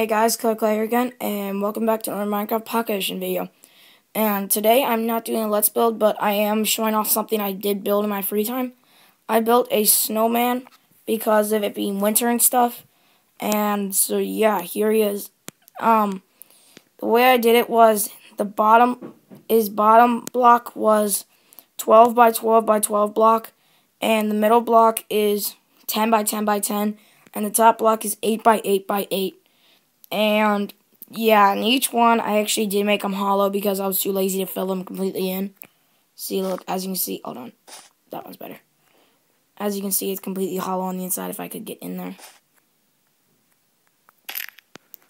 Hey guys, Clay here again, and welcome back to another Minecraft Pocket Edition video. And today I'm not doing a Let's Build, but I am showing off something I did build in my free time. I built a snowman because of it being winter and stuff. And so yeah, here he is. Um, the way I did it was the bottom, his bottom block was 12 by 12 by 12 block, and the middle block is 10 by 10 by 10, and the top block is 8 by 8 by 8 and yeah, and each one I actually did make them hollow because I was too lazy to fill them completely in. See, look, as you can see, hold on. That one's better. As you can see, it's completely hollow on the inside if I could get in there.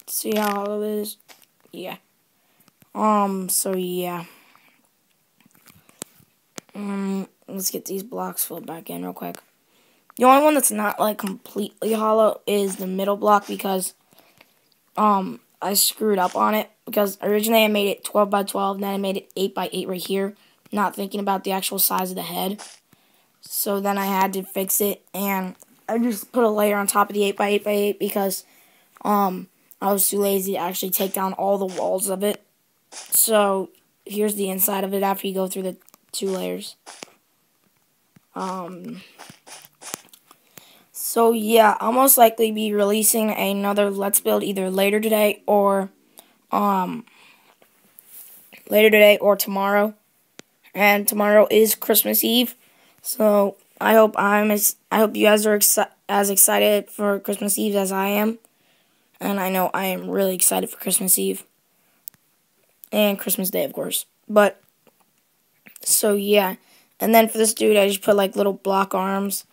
See how hollow it is? Yeah. Um, so yeah. Um, let's get these blocks filled back in real quick. The only one that's not, like, completely hollow is the middle block because um, I screwed up on it because originally I made it 12 by 12, then I made it 8 by 8 right here, not thinking about the actual size of the head. So then I had to fix it, and I just put a layer on top of the 8 by 8 by 8 because um, I was too lazy to actually take down all the walls of it. So here's the inside of it after you go through the two layers. Um, so yeah, I'll most likely be releasing another Let's Build either later today or um later today or tomorrow. And tomorrow is Christmas Eve. So I hope I'm as I hope you guys are exci as excited for Christmas Eve as I am. And I know I am really excited for Christmas Eve. And Christmas Day, of course. But so yeah. And then for this dude, I just put like little block arms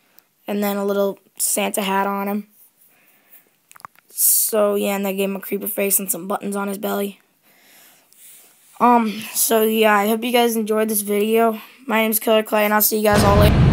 and then a little Santa hat on him. So, yeah, and they gave him a creeper face and some buttons on his belly. Um, so, yeah, I hope you guys enjoyed this video. My name is Killer Clay, and I'll see you guys all later.